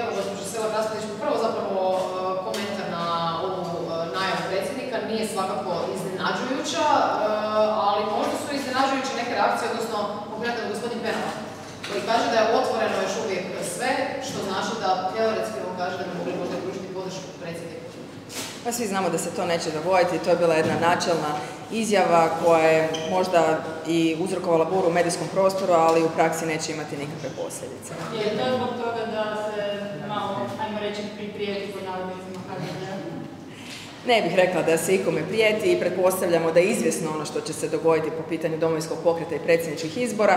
Evo, gospođo Sela Raspudić, prvo zapravo e, komentar na ovu e, najavu predsjednika nije svakako iznenađujuća, e, ali možda su iznenađujuće neke reakcije, odnosno konkretno gospodin Penova, koji kaže da je otvoreno još uvijek sve, što znači da teoretski on kaže da bi mogli možda pružiti podršku predsjedniku. Pa svi znamo da se to neće dogoditi, to je bila jedna načelna izjava koja je možda i uzrokovala buru u medijskom prostoru, ali u praksi neće imati nikakve posljedice. Je to zbog toga da se reći, priprijeti po navodnicima HDZ-a? Ne bih rekla da se ikome prijeti i pretpostavljamo da je izvjesno ono što će se dogoditi po pitanju domovinskog pokreta i predsjedničkih izbora.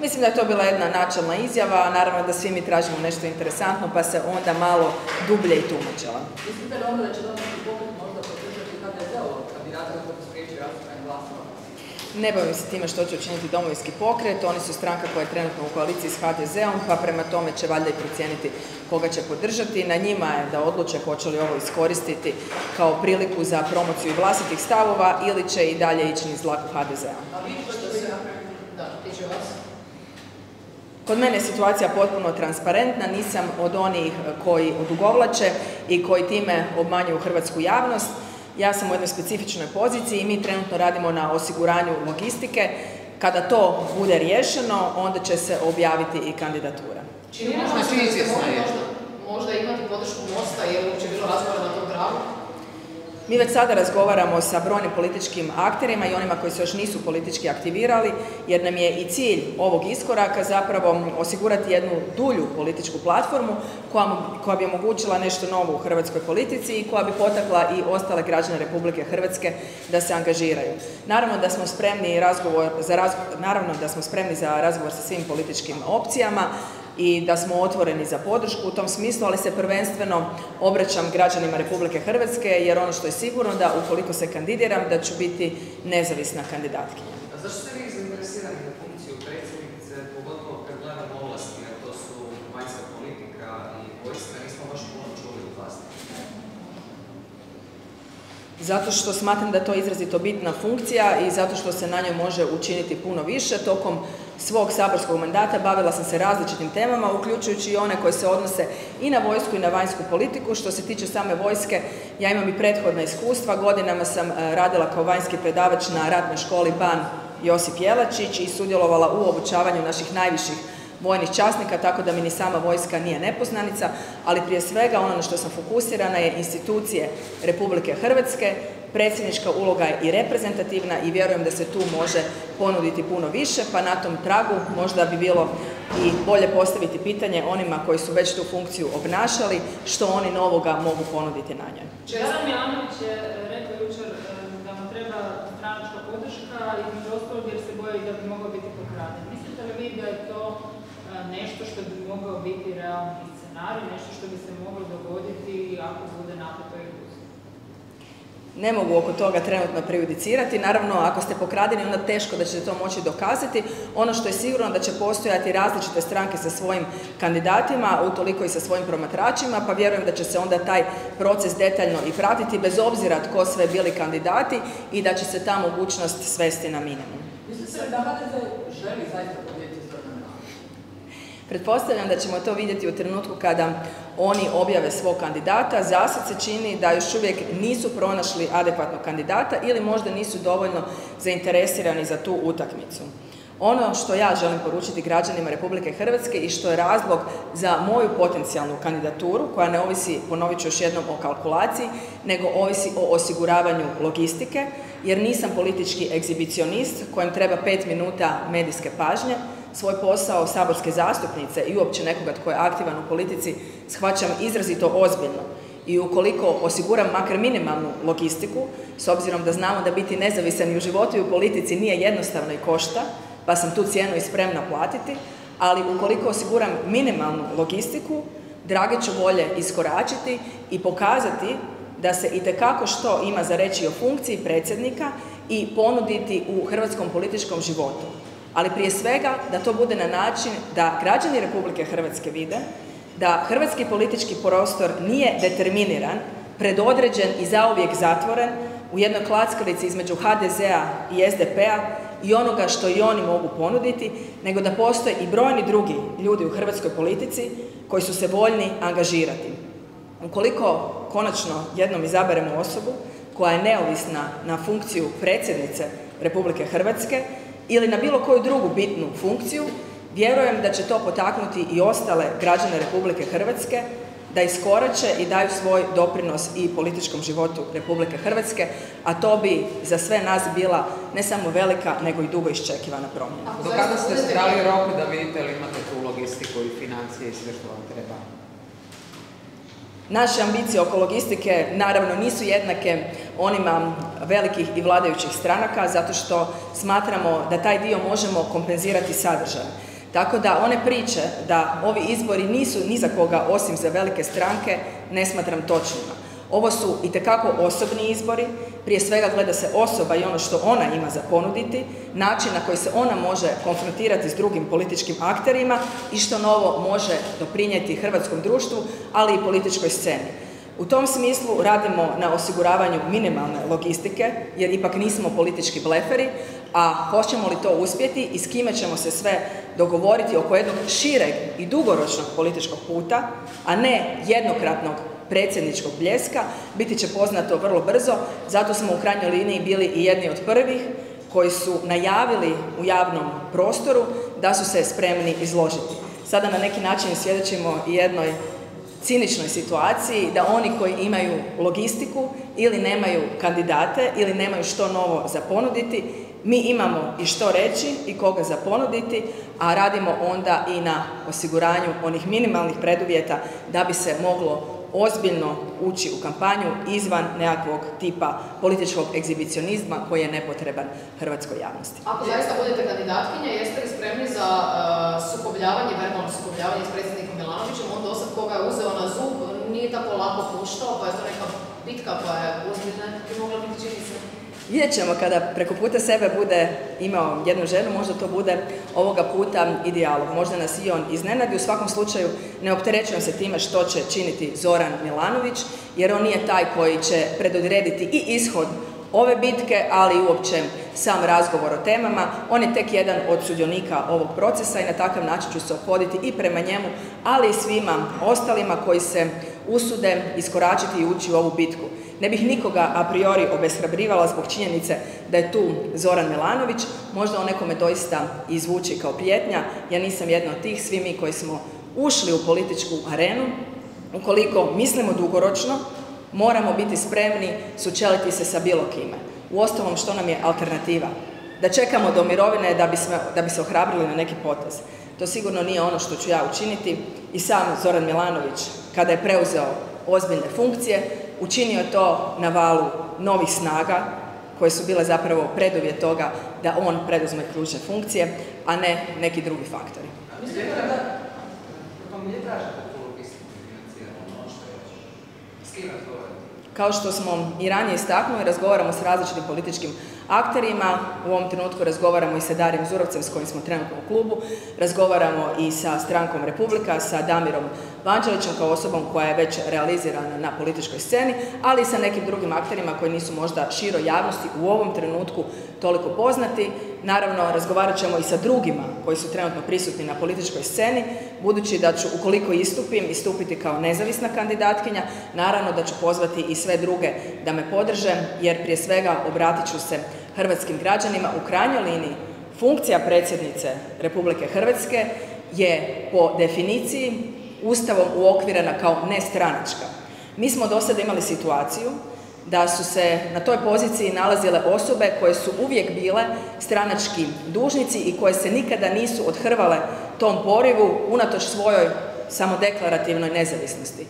Mislim da je to bila jedna načelna izjava, naravno da svi mi tražimo nešto interesantno pa se onda malo dublje i tumačila. Mislite li onda da će domovinski pokret možda podržati HDZ-ovog kandidata kako bi spriječio raspravljanje glasova? Ne bavim se time što će učiniti domovinski pokret, oni su stranka koja je trenutno u koaliciji s HDZ-om, pa prema tome će valjda i procijeniti koga će podržati. Na njima je da odluče hoće li ovo iskoristiti kao priliku za promociju i vlastitih stavova ili će i dalje ići niz dlaku HDZ-a. Kod mene je situacija potpuno transparentna, nisam od onih koji odugovlače i koji time obmanjuju hrvatsku javnost. Ja sam u jednoj specifičnoj poziciji i mi trenutno radimo na osiguranju logistike. Kada to bude riješeno, onda će se objaviti i kandidatura. Čini Možda možda, imati podršku Mosta, jer uopće bilo razgovora na tom tragu. Mi već sada razgovaramo sa brojnim političkim akterima i onima koji se još nisu politički aktivirali, jer nam je i cilj ovog iskoraka zapravo osigurati jednu dulju političku platformu koja, bi omogućila nešto novo u hrvatskoj politici i koja bi potakla i ostale građane Republike Hrvatske da se angažiraju. Naravno da smo spremni razgovor, za razgo- naravno da smo spremni za razgovor sa svim političkim opcijama, i da smo otvoreni za podršku u tom smislu, ali se prvenstveno obraćam građanima Republike Hrvatske jer ono što je sigurno da ukoliko se kandidiram da ću biti nezavisna kandidatkinja. A zašto ste vi zainteresirani za funkciju predsjednice, pogotovo kad gledamo ovlasti, jer to su vanjska politika i vojska, nismo baš puno čuli od vlasti. Zato što smatram da je to izrazito bitna funkcija i zato što se na njoj može učiniti puno više. Tokom svog saborskog mandata bavila sam se različitim temama, uključujući i one koje se odnose i na vojsku i na vanjsku politiku. Što se tiče same vojske, ja imam i prethodna iskustva. Godinama sam e, radila kao vanjski predavač na ratnoj školi Ban Josip Jelačić i sudjelovala u obučavanju naših najviših vojnih časnika, tako da mi ni sama vojska nije nepoznanica, ali prije svega ono na što sam fokusirana je institucije Republike Hrvatske, predsjednička uloga je i reprezentativna i vjerujem da se tu može ponuditi puno više, pa na tom tragu možda bi bilo i bolje postaviti pitanje onima koji su već tu funkciju obnašali, što oni novoga mogu ponuditi na njoj. Zoran Milanović je rekao jučer e, da mu treba stranačka podrška, između ostalog jer se boji da bi mogao biti pokraden. Mislite li vi da je to nešto što bi mogao biti realni scenarij, nešto što bi se moglo dogoditi ako bude napeto i gusto? Ne mogu oko toga trenutno prejudicirati. Naravno, ako ste pokradeni, onda teško da ćete to moći dokazati. Ono što je sigurno da će postojati različite stranke sa svojim kandidatima, utoliko i sa svojim promatračima, pa vjerujem da će se onda taj proces detaljno i pratiti, bez obzira tko sve bili kandidati i da će se ta mogućnost svesti na minimum. Mislite li da HDZ želi zaista? Pretpostavljam da ćemo to vidjeti u trenutku kada oni objave svog kandidata. Zasad se čini da još uvijek nisu pronašli adekvatnog kandidata ili možda nisu dovoljno zainteresirani za tu utakmicu. Ono što ja želim poručiti građanima Republike Hrvatske i što je razlog za moju potencijalnu kandidaturu, koja ne ovisi, ponovit ću još jednom, o kalkulaciji, nego ovisi o osiguravanju logistike, jer nisam politički egzibicionist kojem treba pet minuta medijske pažnje, svoj posao saborske zastupnice i uopće nekoga tko je aktivan u politici shvaćam izrazito ozbiljno i ukoliko osiguram makar minimalnu logistiku, s obzirom da znamo da biti nezavisan i u životu i u politici nije jednostavno i košta, pa sam tu cijenu i spremna platiti, ali ukoliko osiguram minimalnu logistiku, drage ću volje iskoračiti i pokazati da se itekako što ima za reći o funkciji predsjednika i ponuditi u hrvatskom političkom životu. Ali prije svega da to bude na način da građani Republike Hrvatske vide da hrvatski politički prostor nije determiniran, predodređen i zauvijek zatvoren u jednoj klackalici između HDZ-a i SDP-a i onoga što i oni mogu ponuditi, nego da postoje i brojni drugi ljudi u hrvatskoj politici koji su se voljni angažirati. Ukoliko konačno jednom izaberemo osobu koja je neovisna na funkciju predsjednice Republike Hrvatske ili na bilo koju drugu bitnu funkciju, vjerujem da će to potaknuti i ostale građane Republike Hrvatske da iskorače i daju svoj doprinos i političkom životu Republike Hrvatske, a to bi za sve nas bila ne samo velika, nego i dugo iščekivana promjena. Do kada ste se dali rok da vidite li imate tu logistiku i financije i sve što vam treba? Naše ambicije oko logistike naravno nisu jednake onima velikih i vladajućih stranaka zato što smatramo da taj dio možemo kompenzirati sadržajem. Tako da one priče da ovi izbori nisu ni za koga osim za velike stranke ne smatram točnima. Ovo su itekako osobni izbori, prije svega gleda se osoba i ono što ona ima za ponuditi, način na koji se ona može konfrontirati s drugim političkim akterima i što novo može doprinijeti hrvatskom društvu, ali i političkoj sceni. U tom smislu radimo na osiguravanju minimalne logistike, jer ipak nismo politički bleferi, a hoćemo li to uspjeti i s kime ćemo se sve dogovoriti oko jednog šireg i dugoročnog političkog puta, a ne jednokratnog predsjedničkog bljeska, biti će poznato vrlo brzo, zato smo u krajnjoj liniji bili i jedni od prvih koji su najavili u javnom prostoru da su se spremni izložiti. Sada na neki način svjedočimo i jednoj ciničnoj situaciji da oni koji imaju logistiku ili nemaju kandidate ili nemaju što novo za ponuditi, mi imamo i što reći i koga za ponuditi, a radimo onda i na osiguranju onih minimalnih preduvjeta da bi se moglo ozbiljno ući u kampanju izvan nekakvog tipa političkog egzibicionizma koji je nepotreban hrvatskoj javnosti. Ako zaista budete kandidatkinja, jeste li spremni za uh, sukobljavanje, verbalno sukobljavanje s predsjednikom Milanovićem, on do koga je uzeo na zub, nije tako lako puštao, pa je to neka bitka koja je ozbiljna bi mogla biti čini. Vidjet ćemo kada preko puta sebe bude imao jednu ženu, možda to bude ovoga puta i dijalog. Možda nas i on iznenadi. U svakom slučaju ne opterećujem se time što će činiti Zoran Milanović, jer on nije taj koji će predodrediti i ishod ove bitke, ali i uopće sam razgovor o temama. On je tek jedan od sudionika ovog procesa i na takav način ću se ophoditi i prema njemu, ali i svima ostalima koji se usude iskoračiti i ući u ovu bitku. Ne bih nikoga a priori obeshrabrivala zbog činjenice da je tu Zoran Milanović, možda on nekome doista izvuči kao prijetnja, ja nisam jedna od tih, svi mi koji smo ušli u političku arenu, ukoliko mislimo dugoročno, moramo biti spremni sučeliti se sa bilo kime. Uostalom, što nam je alternativa? Da čekamo do mirovine da, bismo, da bi se ohrabrili na neki potez. To sigurno nije ono što ću ja učiniti i sam Zoran Milanović, kada je preuzeo ozbiljne funkcije, učinio je to na valu novih snaga, koje su bile zapravo preduvjet toga da on preduzme ključne funkcije, a ne neki drugi faktori. Ono? Kao što smo i ranije istaknuli, razgovaramo s različitim političkim akterima. U ovom trenutku razgovaramo i sa Darijom Zurovcem s kojim smo trenutno u klubu. Razgovaramo i sa strankom Republika, sa Damirom Vanđelićem kao osobom koja je već realizirana na političkoj sceni, ali i sa nekim drugim akterima koji nisu možda širo javnosti u ovom trenutku toliko poznati. Naravno, razgovarat ćemo i sa drugima koji su trenutno prisutni na političkoj sceni, budući da ću, ukoliko istupim, istupiti kao nezavisna kandidatkinja, naravno da ću pozvati i sve druge da me podrže, jer prije svega obratit ću se hrvatskim građanima u krajnjoj liniji. Funkcija predsjednice Republike Hrvatske je po definiciji Ustavom uokvirena kao nestranačka. Mi smo do sada imali situaciju da su se na toj poziciji nalazile osobe koje su uvijek bile stranački dužnici i koje se nikada nisu odhrvale tom porivu unatoč svojoj samodeklarativnoj nezavisnosti.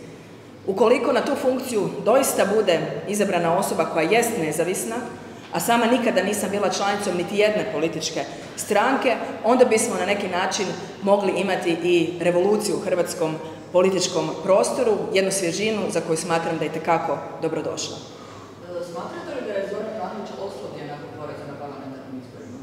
Ukoliko na tu funkciju doista bude izabrana osoba koja jest nezavisna, a sama nikada nisam bila članicom niti jedne političke stranke, onda bismo na neki način mogli imati i revoluciju u hrvatskom političkom prostoru, jednu svježinu za koju smatram da je itekako dobrodošla. Smatrate li da je Zoran Milanović nakon poraza na parlamentarnim izborima?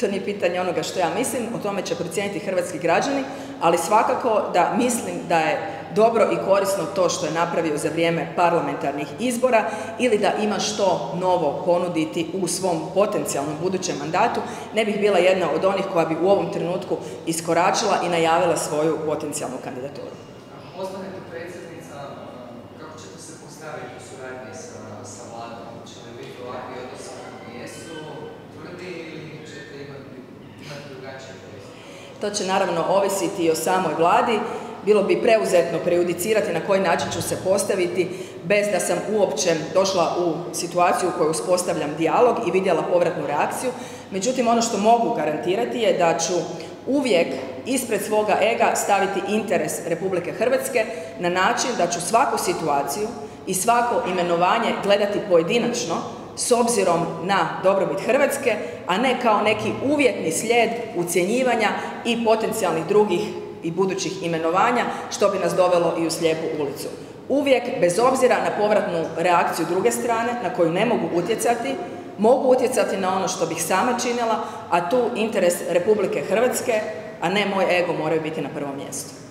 To nije pitanje onoga što ja mislim, o tome će procijeniti hrvatski građani, ali svakako da mislim da je dobro i korisno to što je napravio za vrijeme parlamentarnih izbora ili da ima što novo ponuditi u svom potencijalnom budućem mandatu, ne bih bila jedna od onih koja bi u ovom trenutku iskoračila i najavila svoju potencijalnu kandidaturu. Postanete predsjednica, kako ćete se postaviti u suradnji sa, sa vladom? Li biti ovakvi odnosi kakvi jesu, tvrdi ili ćete imati, imati drugačije? To će naravno ovisiti i o samoj vladi. Bilo bi preuzetno prejudicirati na koji način ću se postaviti bez da sam uopće došla u situaciju u kojoj uspostavljam dijalog i vidjela povratnu reakciju. Međutim, ono što mogu garantirati je da ću uvijek ispred svoga ega staviti interes Republike Hrvatske na način da ću svaku situaciju i svako imenovanje gledati pojedinačno s obzirom na dobrobit Hrvatske, a ne kao neki uvjetni slijed ucjenjivanja i potencijalnih drugih i budućih imenovanja, što bi nas dovelo i u slijepu ulicu. Uvijek, bez obzira na povratnu reakciju druge strane, na koju ne mogu utjecati, mogu utjecati na ono što bih sama činila, a tu interes Republike Hrvatske, a ne moj ego moraju biti na prvom mjestu.